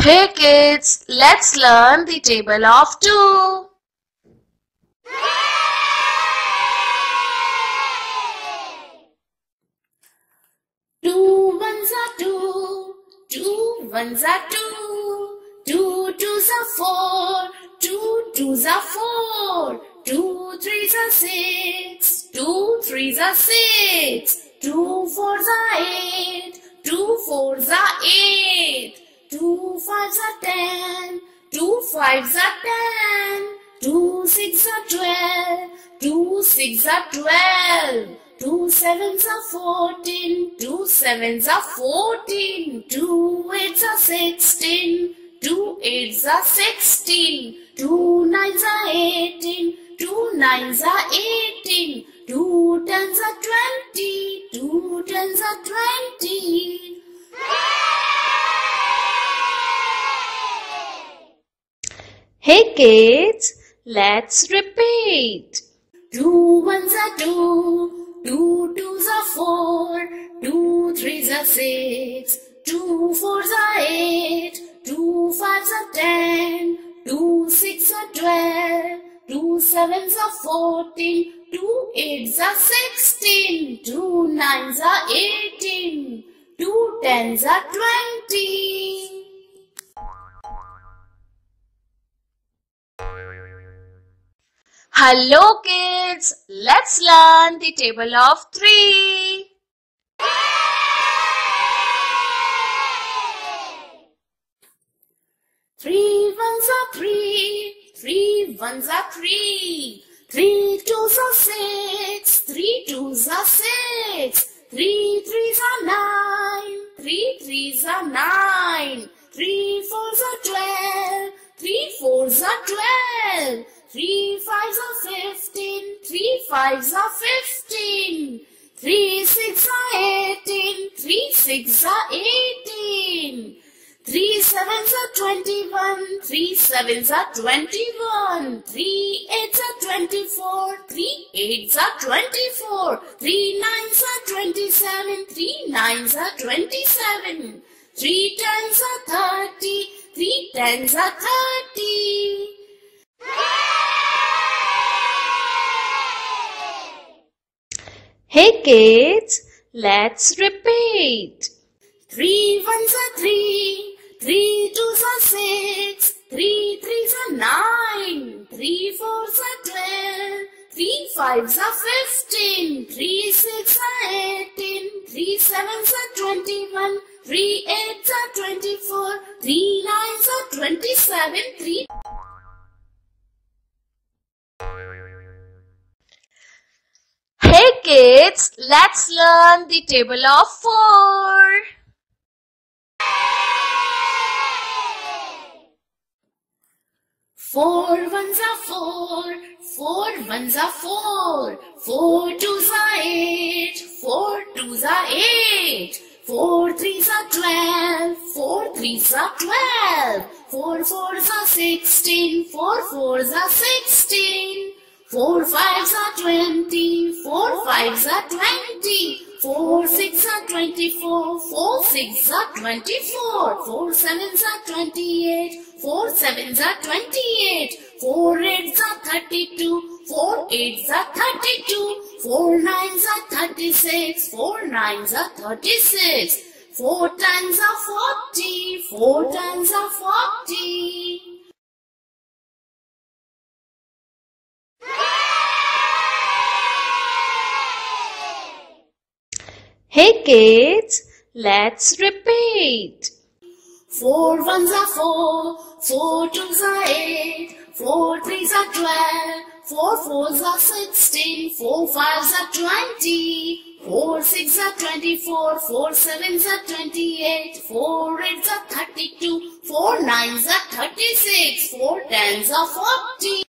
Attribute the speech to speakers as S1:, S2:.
S1: Hey kids, let's learn the table of two.
S2: Two ones are two, two ones are two, two twos are four, two twos are four, two threes are six, two threes are six, two fours are eight, two fours are eight, two fives are ten, two fives are ten, two six are twelve, two six are twelve. Two sevens are fourteen, two sevens are fourteen, two eights are sixteen, two eights are sixteen, two nines are eighteen, two nines are eighteen, two tens are twenty, two tens are twenty.
S1: Hey kids, let's repeat.
S2: Two ones are two, two twos are four, two threes are six, two fours are eight, two fives are ten, two six are twelve, two sevens are fourteen, two eights are sixteen, two nines are eighteen, two tens are twenty.
S1: Hello kids, let's learn the table of three.
S2: Three ones are three, three ones are three, three twos are six, three twos are six, three threes are nine, three threes are nine, three fours are twelve, three fours are twelve, three fives are fifteen. three fives are fifteen, three six are eighteen, three six are eighteen. Three sevens are twenty-one, three sevens are twenty-one, three eights are twenty-four, three eights are twenty-four, three nines are twenty-seven, three nines are twenty-seven, three tens are thirty, three tens are thirty.
S1: Hey kids, let's repeat.
S2: Three ones are three, three twos are six, three threes are nine, three fours are twelve, three fives are fifteen, three six are eighteen, three sevens are twenty-one, three eights are twenty-four, three nines are twenty-seven, three
S1: kids, let's learn the table of four.
S2: Four ones are four, four ones are four, four twos are eight, four twos are eight, four threes are twelve, four threes are twelve, four fours are sixteen, four fours are sixteen, four fives are twenty, four fives are twenty, Four six are twenty-four, four six are twenty-four, four sevens are twenty-eight, four sevens are twenty-eight, four eights are thirty-two, four eights are thirty-two, four nines are thirty-six, four nines are thirty-six, four tens are forty, four tens are forty.
S1: Hey kids, let's repeat.
S2: Four ones are four, four twos are eight, four threes are twelve, four fours are sixteen, four fives are twenty, four six are twenty-four, four sevens are twenty-eight, four eights are thirty-two, four nines are thirty-six, four tens are forty.